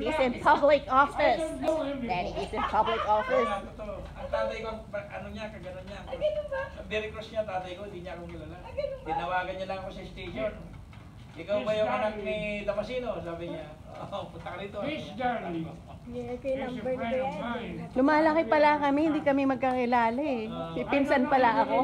He's in public office. Daddy is in public office. Ang tatay ko, ano niya, kagano niya. Ah? Ang very close niya, tatay ko, hindi niya akong kilala. Ah? Tinawagan niya lang ako sa station. Ikaw ba yung anak ni Damasino? Sabi niya. Oo, punta ka rito. Miss Darling. Lumalaki pala kami, hindi kami magkakilala eh. Si Pinsan pala ako.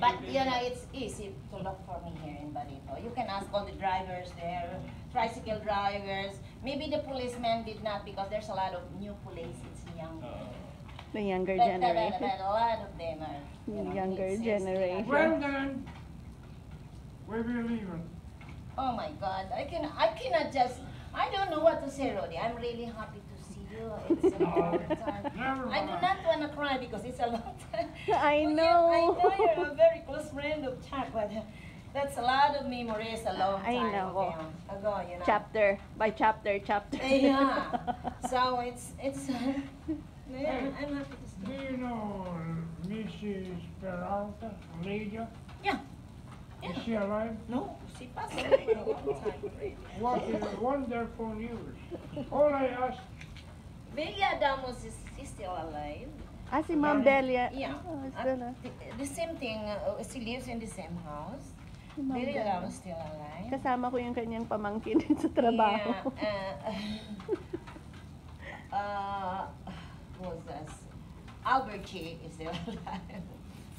Thank But you, you know, it's easy to look for me here in Barito. You can ask all the drivers there, tricycle drivers. Maybe the policemen did not because there's a lot of new police. It's young. Oh. The younger But, but, but, generation. but a lot of them are you know, Younger mid-sixties. generation. Well then, we will leave it. Oh my God, I can I cannot just. I don't know what to say, Rodi. I'm really happy to see you. It's a long time. Never I do not want to cry because it's a long time. I Well, yeah, know. I know you're a very close friend of Chuck, but uh, that's a lot of memories a long I time know. ago, ago, you know. Chapter by chapter, chapter. Yeah. So it's it's. yeah, I'm happy to Do see. you know Mrs. Peralta, Lydia? Yeah. Is she alive? No, she passed away for a long time already. What a wonderful news. All I ask, Belia Damos is, is still alive. Ah, si Ma'am Delia. Yeah. Oh, Uh, still the, the same thing, uh, she lives in the same house. Si Ma'am Belia. Damos still alive. Kasama ko yung kanyang pamangkin sa trabaho. Yeah, uh, uh, who's this? Albert G is still alive.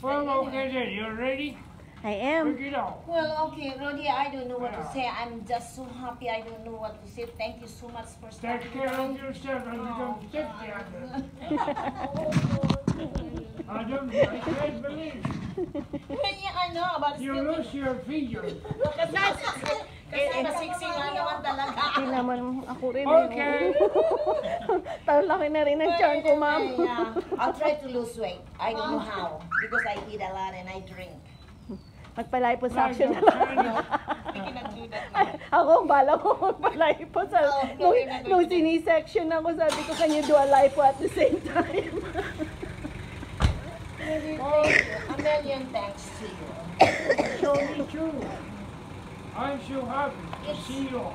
well, okay then, you ready? I am. Pick it up. Well, okay, Rodi, I don't know what to say. I'm just so happy. I don't know what to say. Thank you so much for Take stopping care of by. yourself and become oh, sick the other. Oh, I don't, I can't believe yeah, I know, but you still. lose your figure. Kasi, kasi masiksi nga naman talaga. Hindi naman ako rin. Eh, okay. Talaki na rin ang tiyan ko, ma'am. Yeah, I'll try to lose weight. I don't know how. Because I eat a lot and I drink. Magpaliposuction na lang. ako, bala ko magpalipo. Sa, Oh, nung, nung sinisection ako, sabi ko, can you do a lipo at the same time? You. A million thanks to you. So me too. I'm so happy to see you.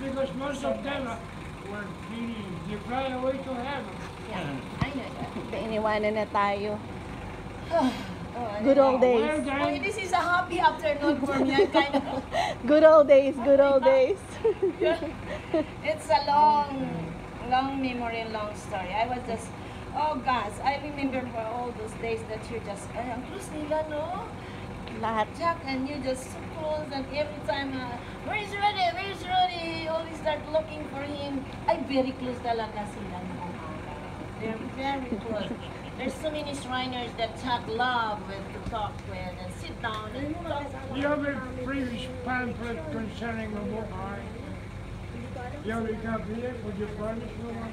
Because most of them were feeling they fly away to heaven. Yeah, I know that. Iniwanan na tayo. Oh, Good old days. Well Oh, this is a happy afternoon for me. I kind of. Good old days, good old days. It's a long, long memory, long story. I was just, oh gosh, I remember for all those days that you're just, ay, ang close nila, no? Lahat. Jack and you just so close and every time, uh, where is Rudy? Where is Rudy? You always start looking for him. Ay, very close talaga sila. no? They're very close. There's so many Shriners that Chuck love with to talk with and sit down and talk. you have a previous pamphlet concerning the book? You have a copy here? Would you furnish me one?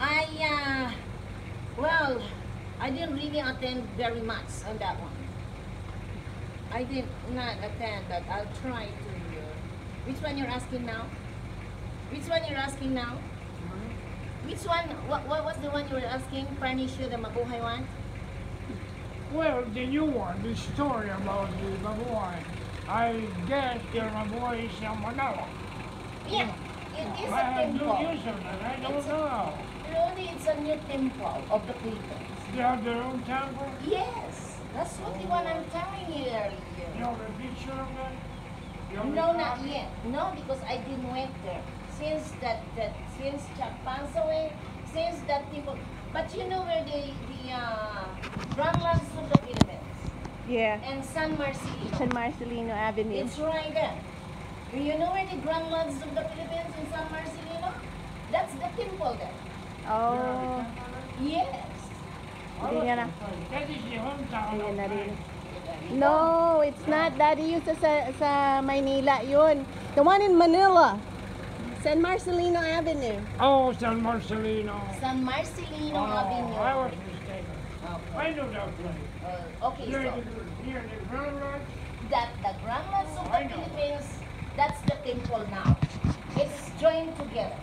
I, uh, well, I didn't really attend very much on that one. I did not attend, but I'll try to. Uh, which one you're asking now? Which one you're asking now? Which one? What, what was the one you were asking? Furnish you the Mabuhay one? Well, the new one, the story about the Mabuhay. I guess the Mabuhay is in Manila. Yeah, it is I a have no temple. use of that. I don't It's- know. Really, it's a new temple of the Philippines. They have their own temple. Yes, that's what the one I'm telling you earlier. You have a picture of that? A No, not yet. No, because I didn't went there. Since that, that since Chuck passed away, since that people. But you know where the the uh, Grand Lodge of the Philippines Yeah. and San Marcelino. San Marcelino Avenue. It's right there. Do you know where the Grand Lodge of the Philippines in San Marcelino? That's the temple there. Oh, Yes. hindi nga na. That is the hometown Ayan of na rin. No, it's not. Daddy used to sa, sa Maynila yun. The one in Manila. San Marcelino Avenue. Oh, San Marcelino. San Marcelino Oh, Avenue. I was mistaken. Okay. I know that place. Uh, okay, Near so. the, near the Grand that the Grand Lodge of the Philippines, that's the temple now. It's joined together.